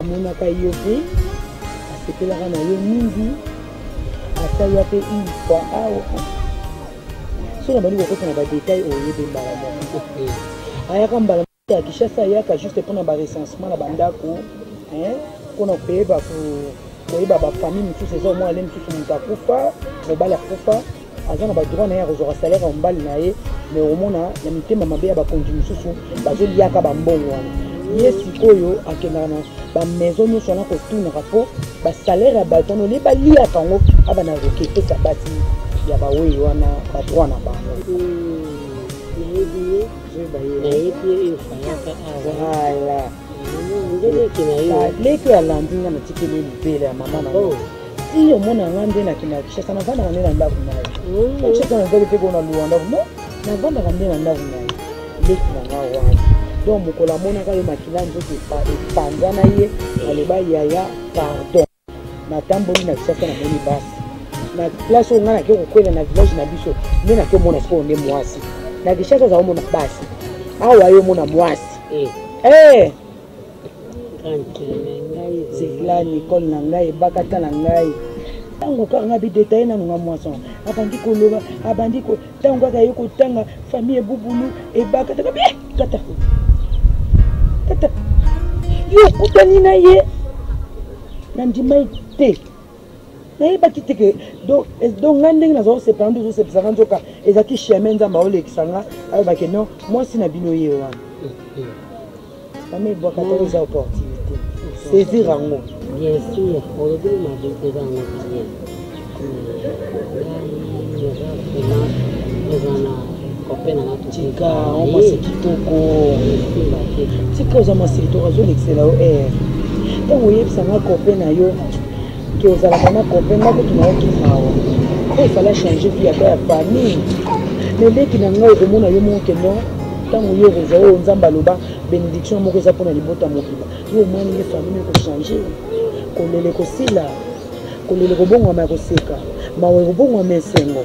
amonaka yo mpe asepelaka na yo mingi asala mpe une fois awa soki nabandi kokota na badetail oyebi mbala moko ayaka mbala moko ya kishasa ayaka juste mpona barecensement na bandako mpona koyeba koyeba bafamille mosusu eza omwa ale mosusu moto akufa mobali akufa aza na badroit na ye akozwaka salaire ya mobali na ye me omona na mitema mabe ya bakonzi mosusu bazoyaka bambongo wana ye sikoyo akendaka na bamaison nyonso wana kotunaka mpo basalaire ya bato wana olie baliaka yango aba na koki epesa basi ya bawei wana badroit na bango voilà leki alandi nga natikeli libele ya mama na oh. si omona nga nde nakendaka kinshasa navandaka nde na ndako na ye kinshasa oh. nazali mpe kona luwa ndako no navandaka nde na ndako na ye leki na nga wana donc mokolo amonaka ye makila nzoto epanza na ye aloba yaya pardon natamboli na kinshasa namoni basi na place oyo ngai nake kokwela na village na biso nde nake omona sikoyo nde mwasi na kinshasa oza komona basi awa ye omona mwasi eh. Eh. zela nicole na ngai ebakata na ngai ntango kaka ngai bidetaye nanu nga mwason abandi koloba abandi ntango kaka ye kotanga famille ebubulu ebakata kabi eh, kata kata yo okutani na ye nandimai te nayebaki te ke donc ngai ndenge nazala osepela nde ozosepelisa ngai nzoka ezalaki chemin nzambe aolekisa ngai ayebake non mwasi na bino ye wana mama ebwaka te eza opportunité saisir yango bien sûr olobi mabe eza yango bien ngai naza vraiment eza na kope na ngai tika omwasi kitoko tika oza mwasi kitoko azolekisela yo aire eh. ntango oyebisa nga kope na yo ke ozalaka na kope nga kutu na yo kimawa po efala change vie ata ya famille meleki na ngai okomona yo moko ke non ntango yo okozwa oyo nzambe aloba bénédiction moko eza mpona libota mobima yo omoni ye famille ekochange kolele kosila kolele kobongwama ya koseka mawa ekobongwama esengo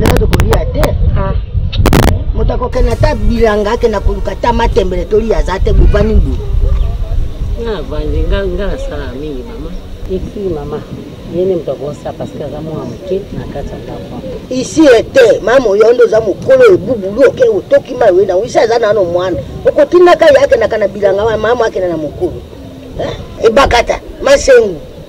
lelo tokolia te ah. moto akokende ata bilanga akenda koluka ata matembele tolia aza te bovandi mbu navandi nga nasala mingi mama esi mama ye nde moto akosa parceke aza mwana moke na kati ya ndako isi ete mama oyo nde oza mokolo ebubulu oke otoki mai oye nango isi aza nano mwana okotindaka ye akendaka na bilanga mama akenda na mokolo eh? ebakata masengu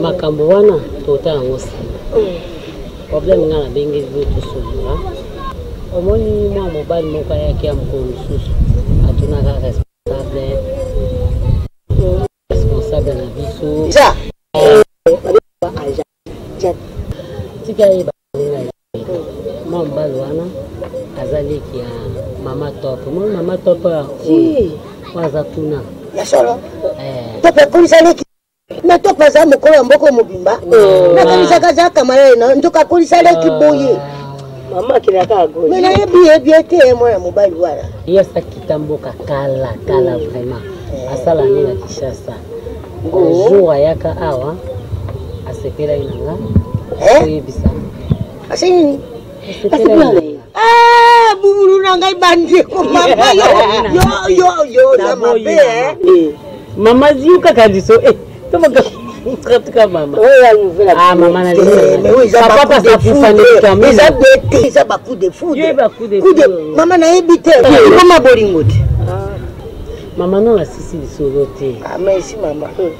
makambo wana totala yango nsima problème nga nabengi bino tosolola omoni mwa mobali moko ayaki ya mokolo mosusu atunaka responsable responsable na biso tika ye balela ye mwa mobali wana aza leki ya mama top moni mama top oyo aza kuna ya solo eh. top ekolisa leki na top aza mokolo ya mboko mobimba oh, nakanisaka aza kamalele na nzoka akolisa leki oh. boye mama akenda kaka goye me nayebi yebi ye te mwana mobali wana ye asakita mboka kala kala mm. vraiment asala nde na kishasa jour ayaka awa asepelaki na nga eh? oyebisa aseki nini asepelaki eh, bubulu na ngai bandeko mama yoyoyoza mabe eh? mama ziu kaka liso tomaka tuka mama ah, mama na papa pasa kufanika eza bete eza bacoup de foudre mama nayebi te ekoma bolingo te Mama no asisi lisolo te. Ah merci mama. Hmm.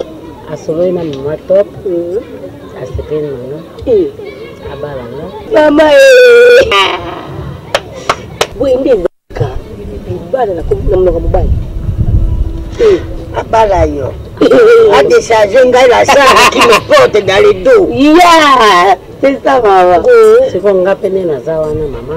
Asololi na mama top. Hmm. Asepeli na nga. Hmm. Abala nga. Mama eh. Boye nde ezalaka libala na monoko mobali. Abala yo. Adecharge ngai la sala qui me porte dans le dos. Yeah, c'est ça mama. Sikoyo nga mpe nde naza wana mama.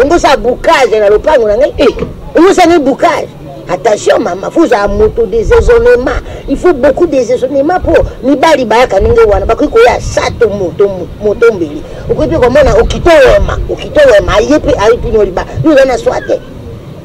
ombosa boucage na lopango na ngai e eh, omosa ngai boucage attention mama faut ozala moto désaisonement il faut beaucoup désaisonement mpo mibali bayaka ndenge wana bakoki koya sato moto moto mbeli okoki mpe komona okito wema okito wema aye mpe aye mpe noliba yo oza na swa te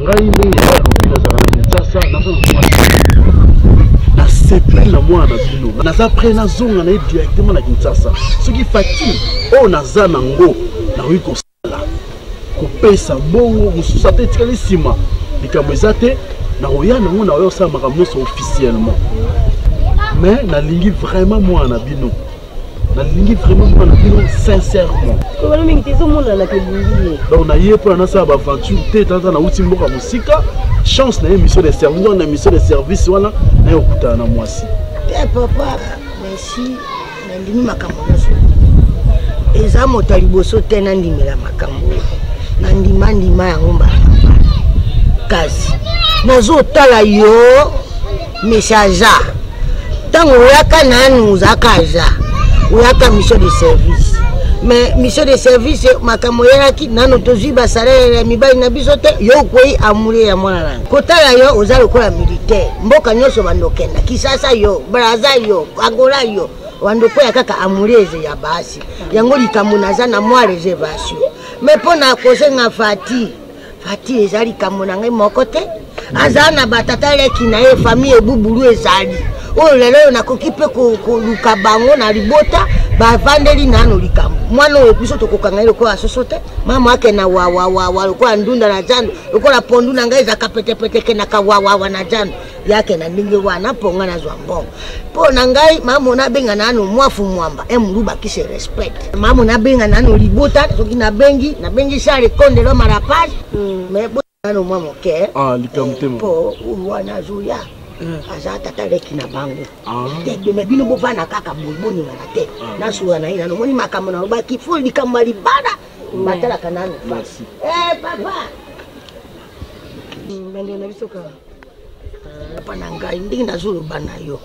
ngai ndenge ya bana bino nazala na kinshasa naza na mwana nasepeli na mwana na bino naza pre nazonga na ye directement na kinshasa soki fati oyo naza nango nakoki kosala kopesa bongo mosusu ata etikali nsima likambo eza te nakoya nango nakoya kosala makambo nyonso officiellement mais nalingi vraiment mwana na bino nalingi vraiment mona na bino sincèrement wana mingi te ezomonana ke lingi ye donc naye mpona nasala baaventure te tata nauti mboka mosika chance na ye mission de service donc na mission de service wana naye okutana na mwasi te eh, papa merci nandimi makambo nyonso eza moto ya liboso te nandimela makambo oyo nandima ndima yango mbala kasi nazotala yo misi aza ntango oyaka nanu ozalaka aza oyaka mission de service mais mission de service makambo eyaki nano tozwi basalele ya mibali na biso te yo okwei amule ya mwana na yango kotala yo oza lokola militaire mboka nyonso bando okenda kisasa yo braza yo angola yo bando okoya kaka amuleze ya basi yango likambo naza na mwa reservation mais mpo na kosenga fati fati eza likambo na ngai moko te aza na batata leki na ye famille ebubulu ezali oyo lelo oyo nakoki mpe koluka bango na libota bavandeli nano likambo mwana oyo biso tokokanga ye lokola soso te mama ake na wawawawa lokola ndunda na jando lokola pondu na ngai ezaka petepete kenaka wawawa na jando yake na ndenge wana mpo ngai nazwa mbongo mpo na ngai mamo nabenga nano mwafu mwamba e moluba kise respect mamo nabenga nano libota soki nabengi nabengi sale kondelo marapage mm. mais bo nano mwa moke ah, eh, mpo wana azoya mm. aza tata leki na bango ah. te me bino bovanda kaka boye boningana te ah. nasola na ye nano omoni makambo nalobaki fo likambo ya libanda batalaka nano eh, papa papa na ngai ndenge nazoloba na yo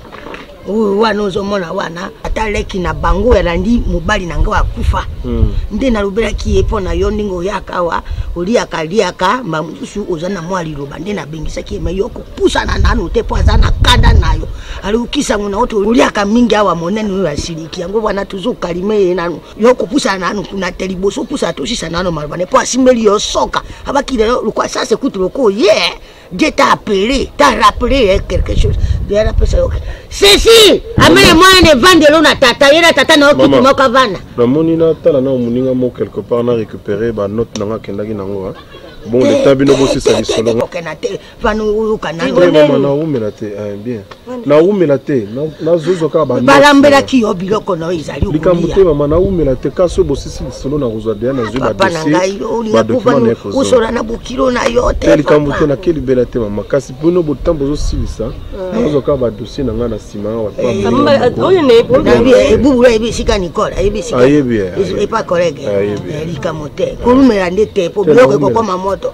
oyo wana ozomona wana ata leki na bango yalandi mobali na ngai akufa hmm. nde nalobelaki ye mpo na yo ndenge oyaka awa oliaka liaka mba mosusu oza na mwa liloba nde nabengisaki ye ma yo kopusana nano te mpo aza na kanda na yo aliokisango na oto oliaka mingi awa monene oyo asiliki yango wana tozokalime ye nano yo kopusana nano kuna te liboso opusana tosisa nano maloba ne mpo asimbeli yo soka abakile yo lokwa sase kutu lokoye Dieu t'a appelé, t'a rappelé hein, quelque chose. Dieu a rappelé ça. Okay. Ceci, amène moi ne vende l'eau na tata, yena tata na okitu moko avana. Na moni na tala na muninga mo quelque part na récupérer ba note na nga kendaki na ngo hein. Bon, l'état bino bosisa lisolo. Okay, na te, vanu uka na ngo. Mama na umela te, hein, bien. naumela te nazozwa kaka balambelaki yo biloko na oyo ezali likambo te mama naumela te kasi soki bosisi lisolo nakozwa deya nazwi badossier na bokilo na yo te likambo te nake libela te mama kasi bino botambo ozosilisa eh. nakozwa kaka badossier na ngai na nsima awaebubula ayebi esika nicole ayebi esika epa collègue eh, likambo te kolumela nde te po biloko ekokoma moto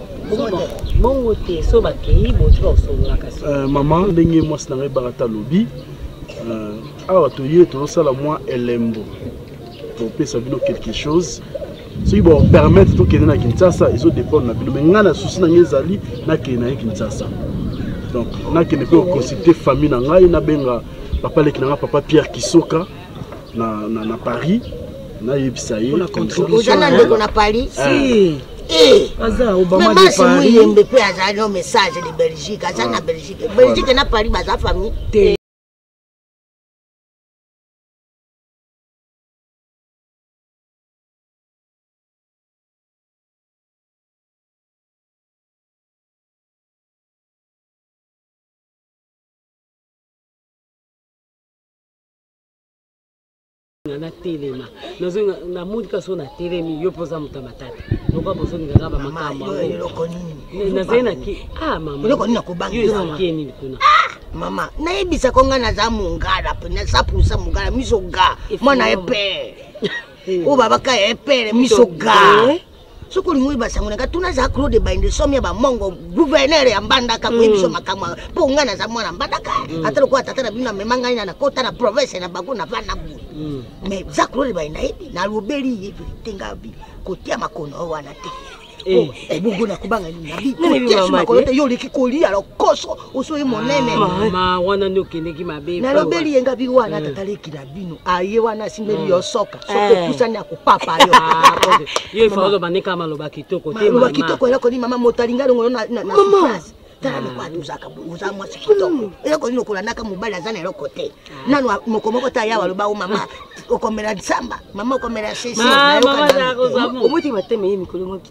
bongo te so bakei botika kosolola kasi euh, mama ndenge mwasi na ngai bakata lobi euh, awa toye tozosala mwa elembo topesa bino quelque chose soki bapermettre tokende na kinshasa ezodépendre na bino mai ngai na susi na ngai ezali nakende na ye kinshasa donc nakende mpe koconsulte famille na ngai nabenga papa leki na ngai papa pierre kisoka na, na, na paris nayebisa ye oza na ndeko na paris ah. si. Eh, mamasi muyembe mpe azali no message de belgique aza na ah. belgique belgique na paris baza famille te nga natelema nazonga na modi kasi oyo natelemi yo mpo oza moto ya matata lokola bozolinga kaka bamakambo nazali naki ah mamayoezake nini kuna ah! mama nayebisa ko ngai naza mongala mpe naza pusa mongala miso ga mwana epe oyo babaka epele miso ga soki olingi oyeba sango na ngai tuna aza claude bainde somi ya bamongo gouverneur ya mbandaka koyebi mm. biso makambo mpo ngai naza mwana mbandaka mm. ata lokola tata na bino amema ngai na nakota na province na bango na vana boye mm. mais za claude bainde ayebi nalobeli ye verite ngai abi kotia makono oyo wana te ebongo eh. oh, eh, nakobanga nini nabi kotia makolo te yo oleki kolia lokoso oso ye monene ah, ma wana nde okendeki mabe nalobeli ye nga bi wana tata eh. leki na bino aye wana asimbeli eh. yo soka soki eh. opusani akopapa yo ah, yo ifa oloba nde kaka maloba kitoko te maloba kitoko eloko nini mama moto alinga longo yo na souffrance tala loko ah. atuzaka oza mwasi kitoko hmm. eloko nini okolandaka mobali aza na eloko te nanu mokomoko ta yawa aloba o mama okomela nsamba mama okomela sesi omweti mateme ye mikolo moki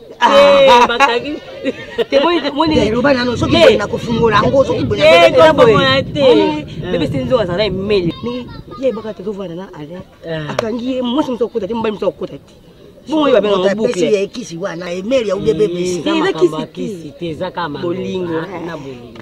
eloba nano soki boye nakofungola yango soki boyebebesenzo azala emele yebaka te tovanda na alain akangi ye mwasi mosu akokota te mobali mosu akokota te bongo oyo babenga ngo boucle ya ekisi wana emeli ya ugebebesi eza kisi te eza kaka bolingo na bolingo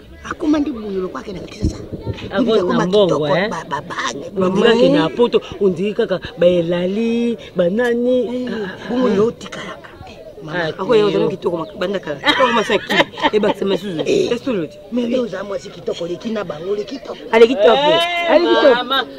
akoma nde bulu lokola akenda kisasa babulaki na poto ondiki kaka baelali banani eh, ah, ah, bongo ah. yo otikalaka akoya ozali kitoko banda kala ntango masa ki ebakisa masusu esoloti meli oza mwasi kitoko oleki na bango oleki top aleki top eh, aleki top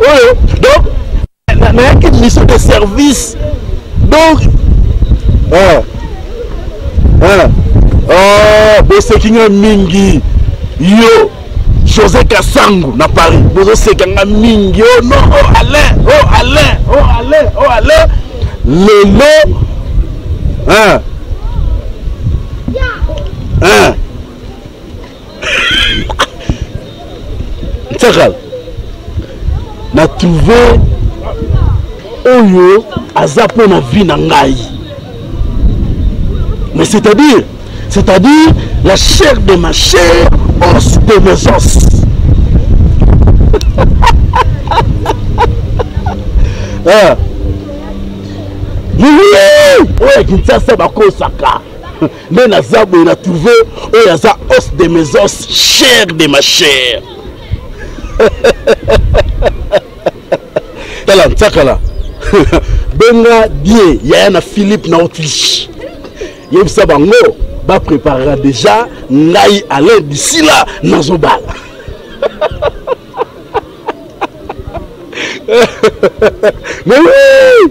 oyo donc nayaki mission de service donc eh, eh, oh, boseki nga mingi yo josé kasangu na paris bozoseka nga mingi o oh, no o oh, alain o oh, alain o alain o alain lelo eh, eh, sakal na trouve oyo aza mpo na vie na ngai mais c'est-à-dire c'est-à-dire la chair de ma chair os de mes os ah. lili oyo ya kinshasa bakosaka nde naza boye na trouve oyo aza os de mes os chair de ma chair tala nsakala benga die yaya na philippe na autriche yebisa bango bapreparera déjà ngai alain disila nazobala mais oui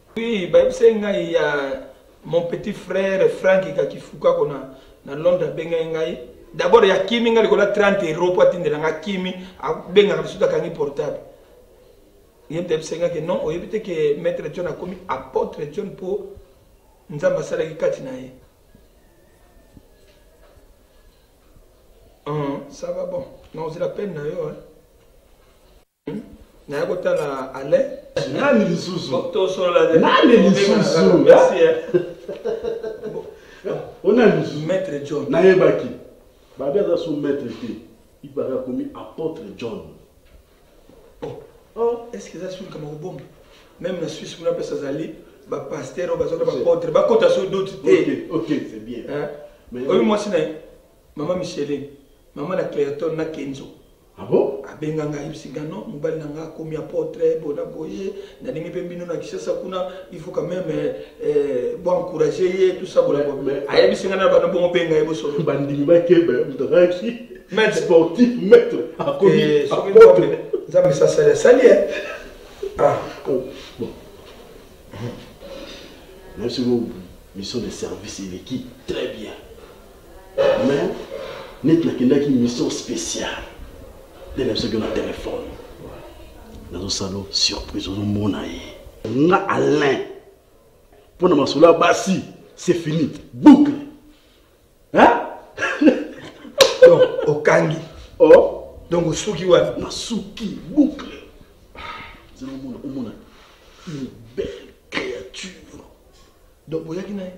Oui, bayebisaki ngai ya mon petit frère Frank Kakifuka kona na Londres abengai ngai. D'abord ya kimi ngai likola 30 euros po atindela ngai kimi abengaka lisusu akangi portable. Ye mpe ayebisaki ngai ke non oyebi te ke maître John akomi apôtre John mpo Nzambe asalaki kati na ye. Hum, ça va bon. Non, c'est la peine na yo hein. naya kotala ale nani lisusu nani lisusu ona lisusu maître john nayebaki babi aza so maître te ibaka akomi apôtre john oh, oh est ce que eza suri kama kobomba même na suisse kuna mpesa azali bapaster oyo bazalaka bapotre bakota so doti te oyo mwasi na ye mama micheline mama na cléaton na kenzo Ah bon? abenga ngai bisika no mobali na ngai akomi apotre bona boye nalingi mpe bino na kisasa kuna il faut quand même eh, eh, boencourage ye tosabola ayebisi ngai na bana bongo benga ye bosolo bandimi bakebe mdaki maître sportif maître akomi eh, apotre nzambe sasali asali e ah. oh, bon. merci beaucoup mission de service eleki très bien mais neti nakendaki mission spéciale nde na biso na telefone nazosala surprise ozomona ye nga alain mpo na masolo ya basi c'est fini boucle donc okangi oh. donc osuki wapi nasuki boucle omona une belle créature Donc boyaki na ye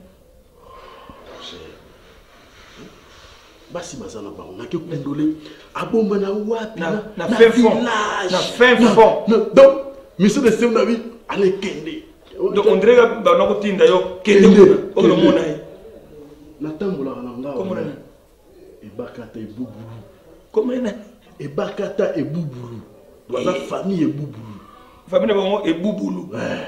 basi baza na bango nake kundole abomba na wapi na villagedonc mission de sem na bi alekende donc on dirait bana kotinda yo kende okomona ye natambolaka na ngai ebakata ebubulu komona ebakata ebubulu baza famille ebubulu famille na bango ebubulu eh.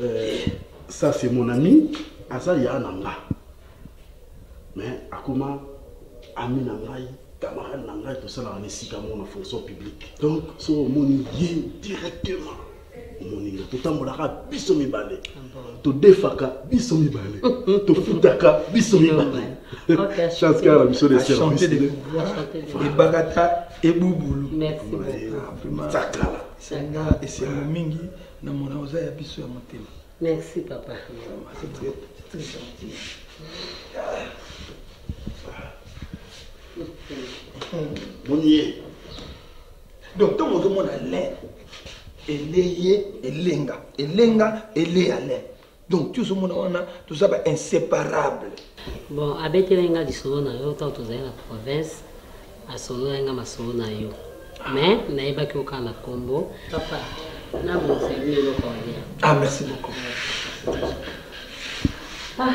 Euh, ça c'est mon ami aza ya na nga mais akoma ami na ngai camarade na ngai tosalaka na esika moko na fonction publique donc so omoni ye directement omoni nga totambolaka biso mibale todefaka biso mibale tofutaka biso mibale chance kaka na biso de service ebakata ebubulu sakala senga esengo mingi na mona oza ya biso ya motema merci papa moni ye donc ntango ozomona lin ele ye elenga elenga ele ya lin donc tous omona wana toza ba inséparable bon abetelai nga lisolo na yo ntango tozali na province asololai nga masolo na yo mais nayebaki yo kaka na nkombo papa na bozeli eloko olia ah merci beaucoup ah,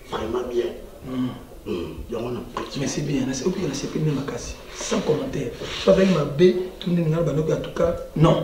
vraiment bien mm. Mm. yango na petit mais c'est bien nasi opika na sepeli na makasi sans commentaire so azalaki mabe tuni ninga na bandoki en tout cas non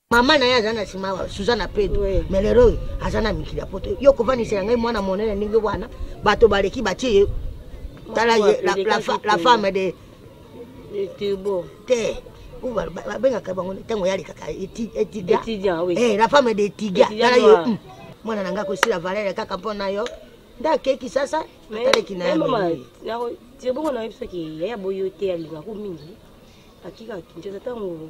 mama na ye aza na nsima awa suzana pedo oui. mais lelo oyo aza na mikili ya poto yo kovanisela ngai mwana monene ndenge wana bato baleki batie ye tala ye la, la, la, la femme de turbo te babengaka bango ntango yalekaka etiga eh, la femme de etiga tala ye hmm. mwana na ngai akosila valere kaka mpo na yo nde akeki sasa ataleki na ye bongo na yo biso ke yaya boyo te alingako mingi akika kinshasa ntango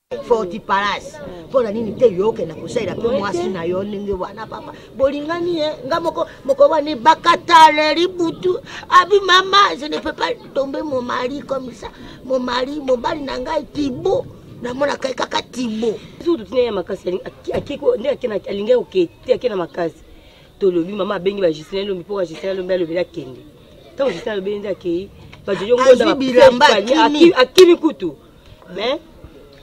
forti palace mpo na nini te yo okenda kosalela mpe mwasi na yo ndenge wana papa bolingani ye nga moko moko wana bakataleri butu abi mama je ne peux pas tomber mon mari comme ça mon mari mobali na ngai tibo namonaka ye kaka tibo surtout tina ya makasi alingaki oke te ake na makasi tolobi mama abengi bagislin lombi mpo bagislin lombi alobeli akende ntango gislin alobeli nde akei bajojo ngonda akimi kutu mais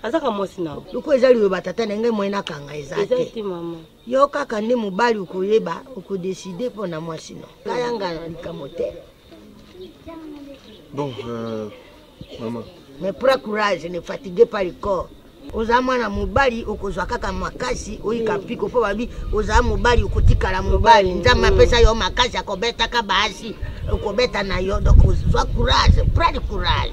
azaka mwasi na loko eza liloba tata na ngai moyen nakanga eza te yo kaka nde mobali okoyeba okodeside mpo na mwasi no kayanga na likambo te bon euh, mama mais prend courage ne fatigue pas le corps oza mwana mobali okozwa kaka makasi oyika mpiko mpo babi oza mobali okotikala mobali nzambe apesa yo makasi akobetaka baasi okobeta na yo donc ozwa courage prend courage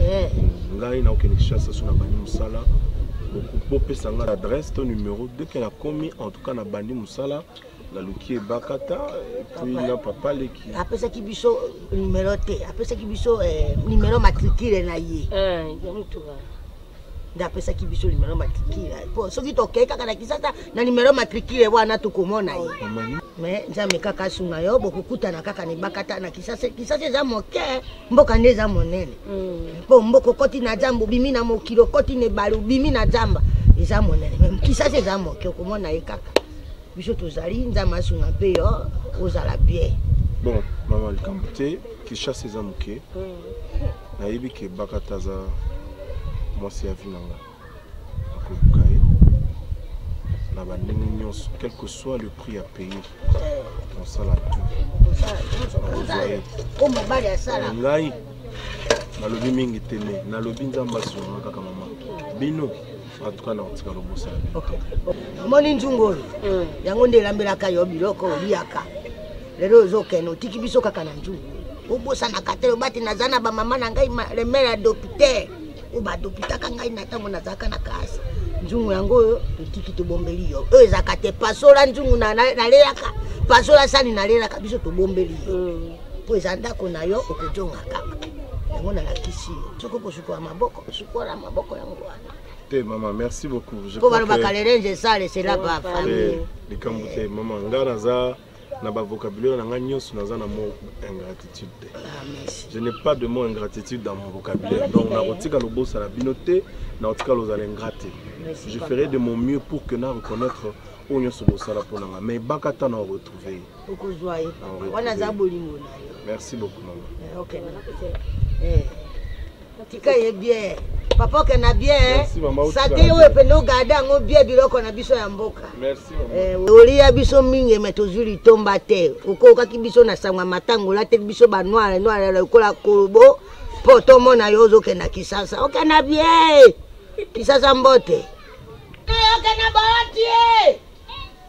eh. ngai naokende kinshasa so nabandi mosala bopesa ngai adresse to numero deke nakomi en tout cas nabandi mosala naluki ebakata epuis na papa leki apesaki biso numero te apesaki biso eh, numero matricule na ye eh, ya motuka nde apesaki biso numero matricule po soki tokei kaka na kisasa na numero matricule wana tokomona ye me nzambe kaka asunga yo bokokutana kaka na ebakata na kisasa kisasa eza moke mboka nde eza monene mm. mpo mboka okoti na jamba obimi na mokili okoti na ebale obimi na jamba eza monene me kisasi eza moke okomona ye kaka biso tozali nzambe asunga mpe yo ozala bien bon mama likambo te kishasa eza moke mm. nayebi ke bakata aza mwasi ya vi na ngai bakoluka ye na bandenge nyonso quelque soit le prix ya paye kosala ngai nalobi mingi te me nalobi nzambe asunga kaka mama bino atuka na kotika lobosa omoni nzungu oyo hmm. yango nde elambelaka yo biloko oliyaka lelo ozokende otiki biso kaka na nzungu obosanaka te obati naza na bamama na ngai remere ya doktere oyo badopitaka ngai na ntango nazalaka na kasi nzungu yango oyo totiki tobombeli yo oyo ezalaka te pasola nzungu nalelaka pasola sani nalelaka biso tobombeli yo mm. mpo eza ndako na yo okojonga kaka yango nalakisi yo soki okosukola maboko sukola maboko yango wana te mama merci beaucoup mpo balobaka lelenje esale sela bafa likambo te mama ngai naza na ba vocabulaire na nga nyonso naza na mot ingratitude te ah, je n'ai pas de mot ingratitude dans mon vocabulaire donc nakotika lobosala bino te nakotika lozala ingrat te je ferai de mon mieux pour que na reconnaître oyo nyonso bosala mpo na nga mais ebaka ata na retrouve ye okozwa ye wana aza bolingo na yo merci beaucoup mama eh, eh. tika ye bien papa oke na bien sate oyo epende ogarde yango bien biloko na biso ya mboka eh, olia biso mingi me tozwi litomba te okokaki biso na sango ya matango olateli biso banoire noire lokola kolobo mpo tomona yo ozokenda kisasa oke na bien kisasa mbote oke na botie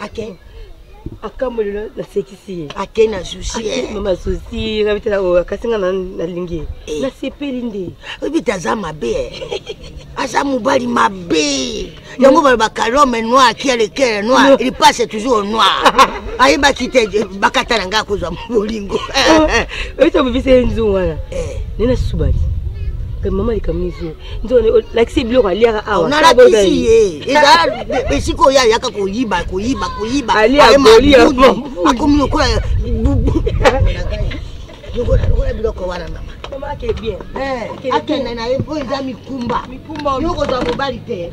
ake akambo lelo nasekisi ye ake na zusimama zusi nabitala oyo akasi nga nalingi ye eh. nasepeli nde oyebite aza mabe eh. aza mobali mabe yango balobaka l'homme noir qui a le cœur noir il passe toujours au noir ayebaki te eh, bakata na ngai akozwa bolingo oyebite obibisa ye nzungu wana nde nasubaki mama likambo nzungu lakisi biloko aliaka awanalakisi ye eza esika oyo ayaka koyiba koyiba koyiba akomi lokola lokola biloko wana mama akende na ye oyo eza mikumba yo kozwa mobali te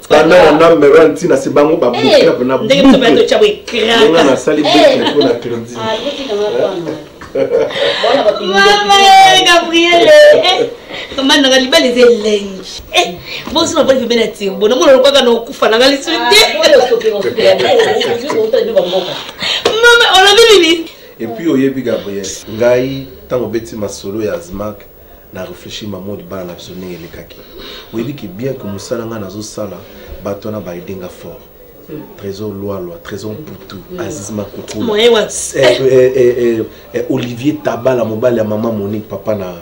banda na number one ntina se bango babukela mpona bukenga nasali bukele mpo na claudie gabriele mama nanga libala eza elengi bosi na bali pembeni ya tirbo namona lokwaka na okufa nanga lisu te mama olobi nini epuis oyebi gabriel ngai ntango obeti masolo ya zmak na réfléchir ma mode bana na biso ndenge elekaki oyebi ki bien que mosala ngai nazosala bato wana baide nga fort trésor loalwa trésor mputu mm. aziz makukula eh, eh, eh, olivier tabala mobali ya mama monique papa na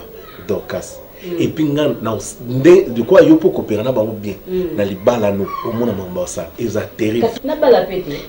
dorcas mm. epuis nga nde lokola yo mpo kopera na bango bien mm. na libala no omona makambo basala eza terrible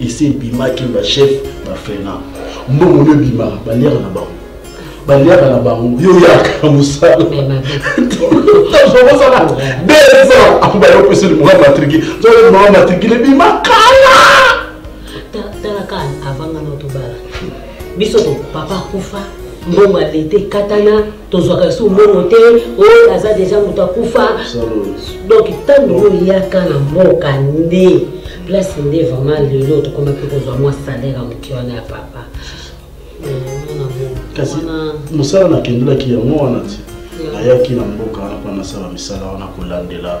esi ebimaki ba chef ba fena mbongo nde ebimaka baliaka na bango baliaka na bango yo yaka na mosala ozala deux ans ako bayo opesa limoko ya matrikile soki limoko ya matrikile ebima kala tala ka avangana otobala biso to papa kufa mbongo ya leta ekatana tozwaka lisusu mbongo te oyo aza deja moto akufa donc ntango oyo eyaka na mboka nde place nde vraiment lelo tokomaki kozwa mwa salaire ya moke wana ya papa kasi mosala nakendelaki yango wana te nayaki na mboka wana mpo nasala misala wana kolandela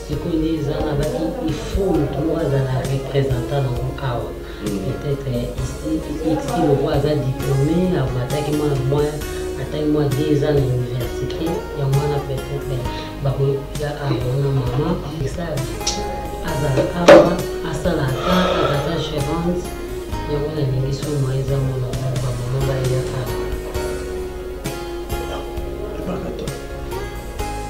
sikoyo nde eza na baki iful toloko azala representant nango awa mm. peut-être ixi loko aza diplôme amataki mwa mwa atangi mwa deux ans na université yango wana peut-être bakoki koya awa na mama esabi azala awa asala ata azata gerance yango nalingi so mwa eza mona bamama baya awa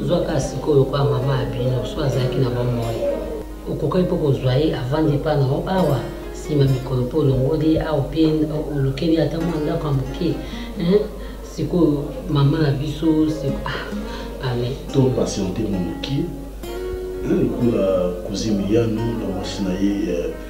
ozwaka sikoyo kwa mama abino so azalaki na bomoi okokaki mpo kozwa ye avandi epa na yo awa nsima mikolo mpo olongoli awa mpe olukeli ata mwa ndako ya moke sikoyo mama na biso ah, amen to patiente moke lokola kozimi yano na mwasi na ye eh,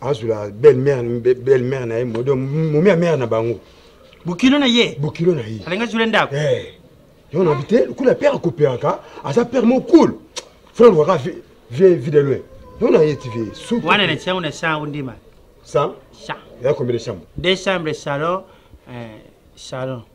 azula belle mère belle mère na ye modo momi ya mère na bango bokilo na ye bokilo na ye alinga zula ndako eh yo na bité kula père akopelaka aza père mo cool frère waka vie vie de loin yo na ye tv soupe wana na changu na changu ndima sa sa ya combien de chambre deux chambres salon euh, salon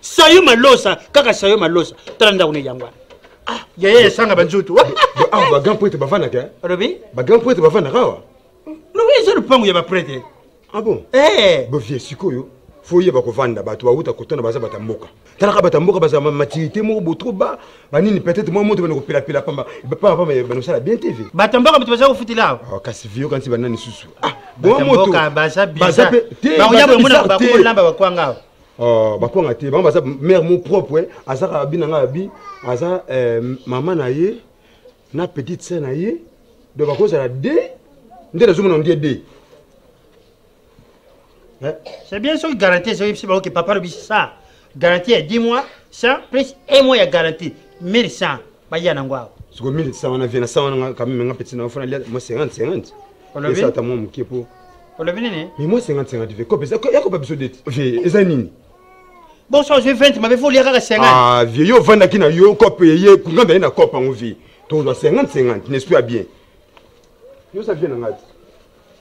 sayo malosa kaka sayo malosa tala ndako ne yango wana ah, yaya esanga banzoto awa bagrand prêtre bafandaka eh? olobi bagrand prêtre bafandaka awa lobi eza lopango ya baprêtre ah bon eh. bovie sikoyo fo oyeba kovanda bato bawuta kotana baza bata mboka talaka bata mboka baza matirité moko botro ba banini peut-être mwa moto bana kopelapela pamba pamba pamba banosala bien tv bata mboka moto baza kofutela awa ah, kasi vio kanisi banani susu ah, baza mpe te bakoya bomona bakolamba bakwanga awa Uh, bakwanga te bango baza mare mo propre eh. azaka abi na ngai abi aza eh, mama na ye na petite sœur na ye donc bakozala de nde nazomona ndie de eh? c'est bien soki garantie ezoyebisi bango ke papa lobi sa garantie ya 10 mois 100 plus 1 mois ya garantie 1100 baya nango awa siko 1100 wana vie na sa wana quand même nga petit na fona lia moi 50 50 olobi esa ta mo mukie po olobi nini mais moi 50 50 vie ko pesa ya ko ba biso date vie eza nini bonso azwi 20 mabe fo olia kaka 50 vie yo ovandaki na yo kope ye kunganda ye na kope yango vie tozwa 50 50 nesprit ya bien yo sa vie na ngai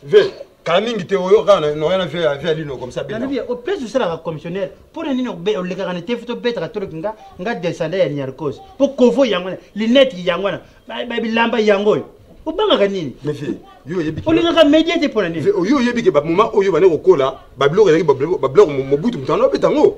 ve kala mingi te oyo kaka noya na vie ya vie alino comme ça beta nalobi o place osalaka commissionnaire mpo na nini olekaka na tefi tobetaka toloki nga nga descendant ya niarcos mpo kovo yango wana linete yango wana bilamba yango oyo obangaka nini olingaka media te mpo na nini oyo oyebi ke bamoma oyo bane kokola babiloko ezalaki babiloko mobutu moto wana obeta yango